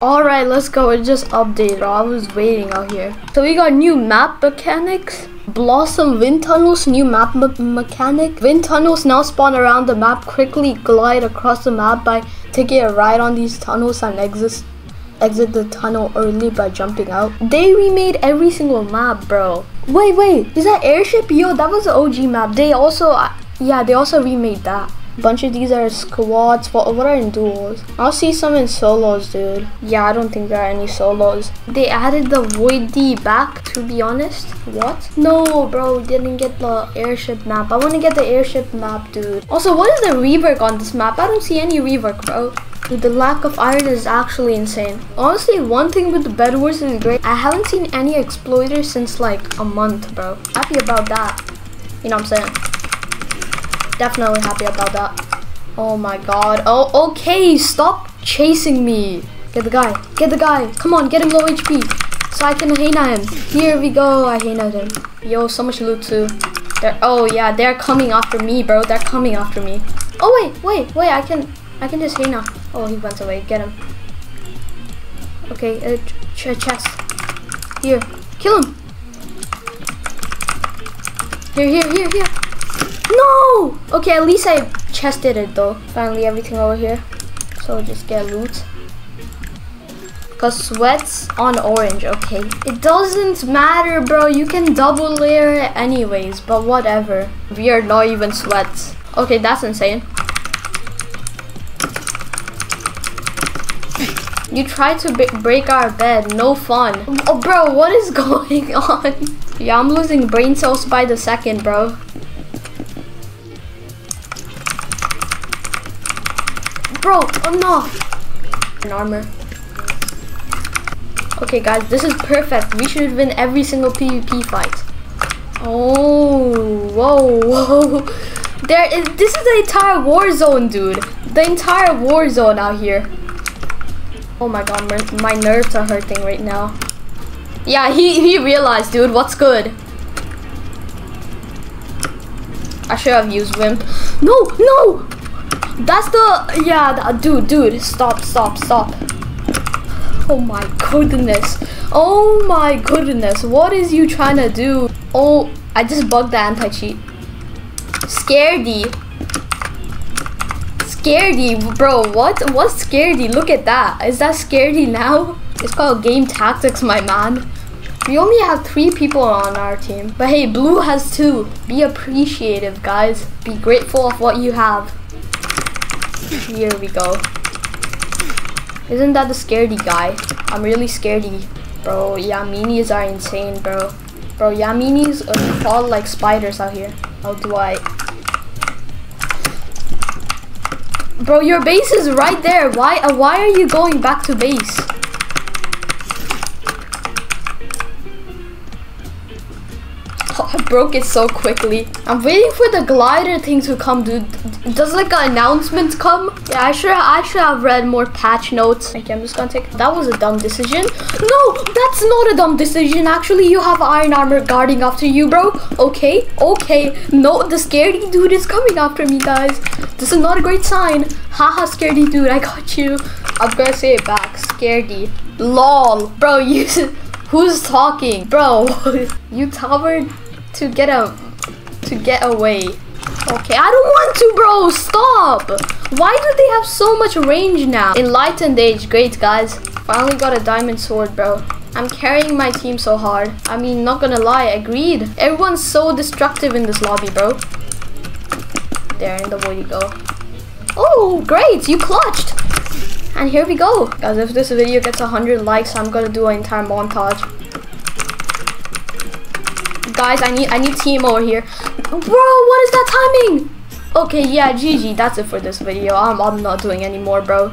Alright, let's go. It just updated. I was waiting out here. So we got new map mechanics. Blossom wind tunnels, new map me mechanic. Wind tunnels now spawn around the map. Quickly glide across the map by taking a ride on these tunnels and exit exit the tunnel early by jumping out. They remade every single map, bro. Wait, wait, is that airship? Yo, that was the OG map. They also, uh, yeah, they also remade that bunch of these are squads. What, what are in duos? I'll see some in solos, dude. Yeah, I don't think there are any solos. They added the Void D back, to be honest. What? No, bro, didn't get the airship map. I want to get the airship map, dude. Also, what is the rework on this map? I don't see any rework, bro. Dude, the lack of iron is actually insane. Honestly, one thing with the Bed Wars is great. I haven't seen any exploiters since like a month, bro. Happy about that. You know what I'm saying? Definitely happy about that. Oh my god. Oh, okay. Stop chasing me. Get the guy. Get the guy. Come on, get him low HP. So I can Hannah him. Here we go. I Hannah him. Yo, so much loot too. They're, oh yeah, they're coming after me, bro. They're coming after me. Oh wait, wait, wait. I can, I can just Hannah. Oh, he went away. Get him. Okay, uh, ch chest. Here, kill him. Here, here, here, here. Okay, at least I chested it though. Finally, everything over here. So just get loot. Cause sweats on orange, okay. It doesn't matter, bro. You can double layer it anyways, but whatever. We are not even sweats. Okay, that's insane. You tried to break our bed. No fun. Oh, bro, what is going on? yeah, I'm losing brain cells by the second, bro. Bro, oh not. An armor. Okay guys, this is perfect. We should win every single PvP fight. Oh, whoa, whoa. There is, this is the entire war zone, dude. The entire war zone out here. Oh my god, my nerves are hurting right now. Yeah, he, he realized, dude, what's good? I should have used Wimp. No, no! That's the, yeah, dude, dude, stop, stop, stop. Oh my goodness. Oh my goodness. What is you trying to do? Oh, I just bugged the anti-cheat. Scaredy. Scaredy, bro, what? What's Scaredy? Look at that. Is that Scaredy now? It's called game tactics, my man. We only have three people on our team. But hey, blue has two. Be appreciative, guys. Be grateful of what you have. Here we go. Isn't that the scaredy guy? I'm really scaredy. Bro, Yaminis are insane, bro. Bro, Yaminis fall like spiders out here. How do I... Bro, your base is right there. Why, uh, why are you going back to base? I broke it so quickly. I'm waiting for the glider thing to come, dude. Does like an announcement come? Yeah, I should I should have read more patch notes. Okay, I'm just gonna take. That was a dumb decision. No, that's not a dumb decision. Actually, you have iron armor guarding after you, bro. Okay, okay. No, the scaredy dude is coming after me, guys. This is not a great sign. Haha, scaredy dude, I got you. I'm gonna say it back. Scaredy. Lol, bro. You. Who's talking? Bro, you towered to get a to get away. Okay, I don't want to, bro. Stop. Why do they have so much range now? Enlightened Age, great guys. Finally got a diamond sword, bro. I'm carrying my team so hard. I mean, not gonna lie, agreed. Everyone's so destructive in this lobby, bro. There, in the way you go. Oh, great, you clutched. And here we go. Guys, if this video gets 100 likes, I'm gonna do an entire montage. Guys, I need I need team over here. Bro, what is that timing? Okay, yeah, GG. That's it for this video. I'm, I'm not doing anymore, bro.